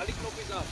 Ali Knoppis ab.